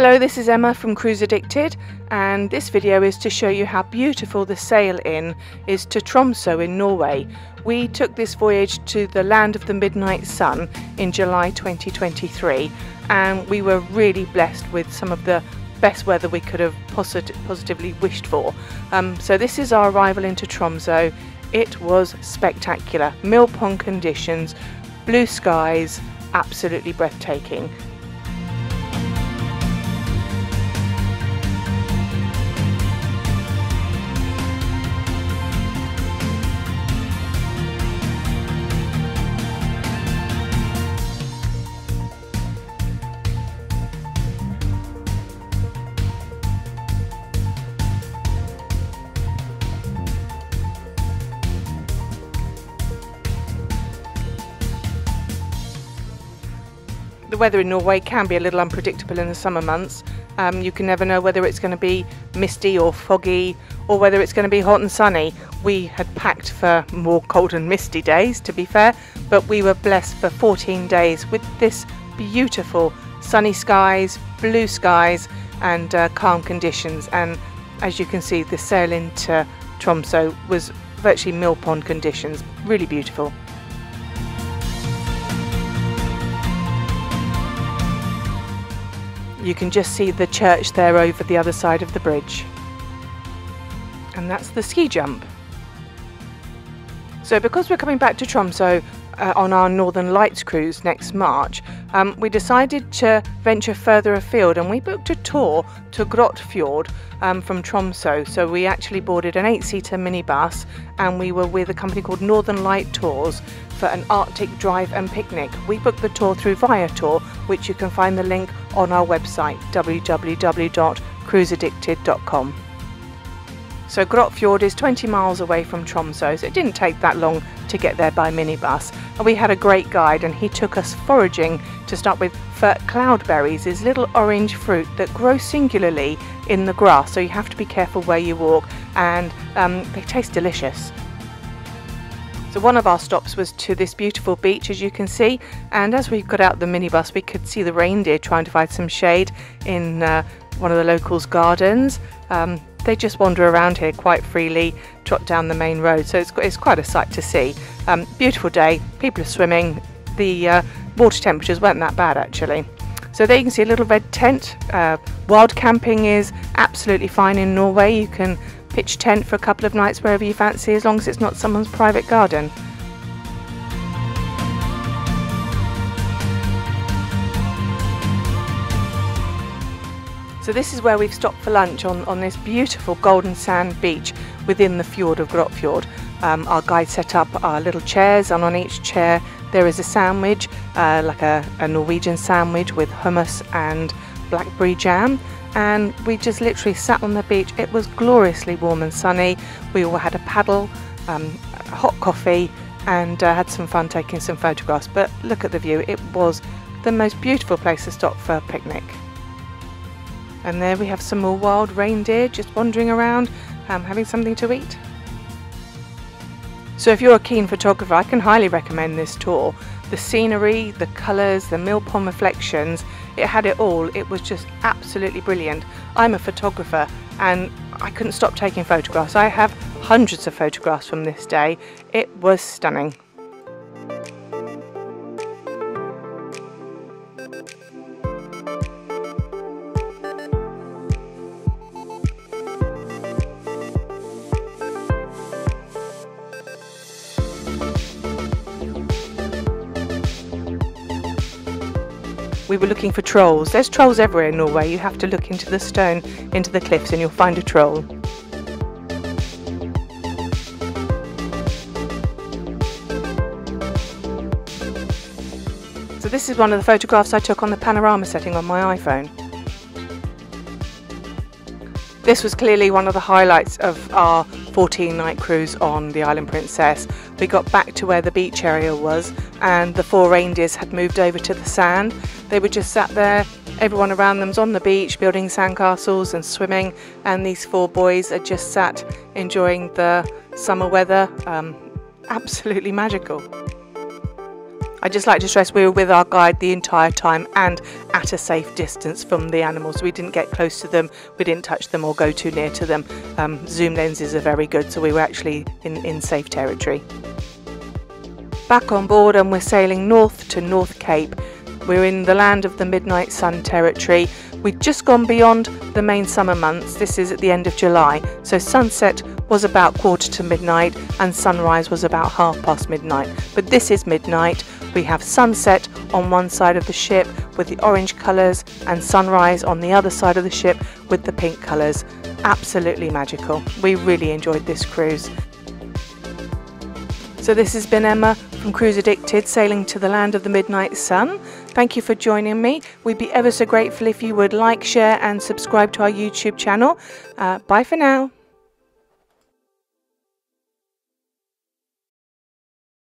Hello, this is Emma from Cruise Addicted and this video is to show you how beautiful the sail in is to Tromso in Norway. We took this voyage to the land of the midnight sun in July 2023 and we were really blessed with some of the best weather we could have posit positively wished for. Um, so this is our arrival into Tromso. It was spectacular. Mill pond conditions, blue skies, absolutely breathtaking. The weather in Norway can be a little unpredictable in the summer months. Um, you can never know whether it's going to be misty or foggy or whether it's going to be hot and sunny. We had packed for more cold and misty days, to be fair, but we were blessed for 14 days with this beautiful sunny skies, blue skies, and uh, calm conditions. And as you can see, the sail into Tromso was virtually mill pond conditions, really beautiful. You can just see the church there over the other side of the bridge. And that's the ski jump. So because we're coming back to Tromso uh, on our Northern Lights cruise next March, um, we decided to venture further afield and we booked a tour to Grotfjord um, from Tromso. So we actually boarded an eight-seater minibus and we were with a company called Northern Light Tours for an Arctic drive and picnic. We booked the tour through Viator, which you can find the link on our website www.cruiseaddicted.com. So Grotfjord is 20 miles away from Tromso, so it didn't take that long to get there by minibus. And we had a great guide and he took us foraging to start with for cloudberries, is little orange fruit that grow singularly in the grass, so you have to be careful where you walk and um, they taste delicious. So one of our stops was to this beautiful beach as you can see and as we got out the minibus we could see the reindeer trying to find some shade in uh, one of the locals gardens. Um, they just wander around here quite freely, trot down the main road so it's, it's quite a sight to see. Um, beautiful day, people are swimming, the uh, water temperatures weren't that bad actually. So there you can see a little red tent. Uh, wild camping is absolutely fine in Norway. You can pitch tent for a couple of nights wherever you fancy as long as it's not someone's private garden. So this is where we've stopped for lunch on, on this beautiful golden sand beach within the fjord of Grotfjord. Um, our guide set up our little chairs and on each chair there is a sandwich, uh, like a, a Norwegian sandwich with hummus and blackberry jam and we just literally sat on the beach. It was gloriously warm and sunny. We all had a paddle, um, hot coffee, and uh, had some fun taking some photographs. But look at the view, it was the most beautiful place to stop for a picnic. And there we have some more wild reindeer just wandering around, um, having something to eat. So if you're a keen photographer, I can highly recommend this tour. The scenery, the colours, the mill pond reflections, it had it all. It was just absolutely brilliant. I'm a photographer and I couldn't stop taking photographs. I have hundreds of photographs from this day. It was stunning. We were looking for trolls. There's trolls everywhere in Norway. You have to look into the stone, into the cliffs, and you'll find a troll. So this is one of the photographs I took on the panorama setting on my iPhone. This was clearly one of the highlights of our 14 night cruise on the Island Princess. We got back to where the beach area was and the four reindeers had moved over to the sand. They were just sat there, everyone around them's on the beach building sandcastles and swimming and these four boys are just sat enjoying the summer weather. Um, absolutely magical. I just like to stress we were with our guide the entire time and at a safe distance from the animals. We didn't get close to them, we didn't touch them or go too near to them. Um, zoom lenses are very good, so we were actually in, in safe territory. Back on board and we're sailing north to North Cape. We're in the land of the midnight sun territory. We've just gone beyond the main summer months. This is at the end of July. So sunset was about quarter to midnight and sunrise was about half past midnight. But this is midnight. We have sunset on one side of the ship with the orange colours and sunrise on the other side of the ship with the pink colours. Absolutely magical. We really enjoyed this cruise. So this has been Emma from Cruise Addicted sailing to the land of the midnight sun. Thank you for joining me. We'd be ever so grateful if you would like, share and subscribe to our YouTube channel. Uh, bye for now.